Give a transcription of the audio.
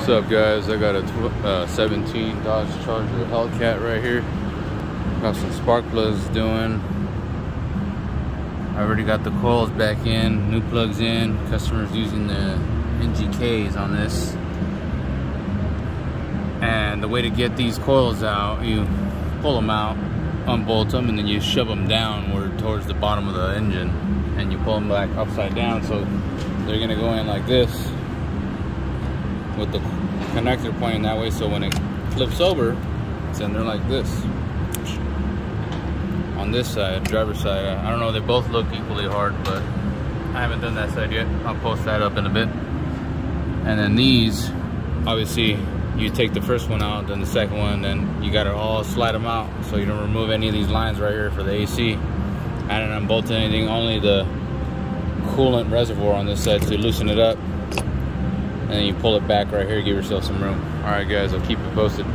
What's up guys? I got a uh, 17 Dodge Charger Hellcat right here. Got some spark plugs doing. I already got the coils back in, new plugs in. Customers using the NGKs on this. And the way to get these coils out, you pull them out, unbolt them, and then you shove them downward towards the bottom of the engine. And you pull them back upside down so they're gonna go in like this with the connector pointing that way so when it flips over it's in there like this. On this side driver's side I don't know they both look equally hard but I haven't done that side yet. I'll post that up in a bit. And then these obviously you take the first one out then the second one then you got to all slide them out so you don't remove any of these lines right here for the AC I didn't unbolt anything only the coolant reservoir on this side to loosen it up and then you pull it back right here give yourself some room. All right guys i'll keep you posted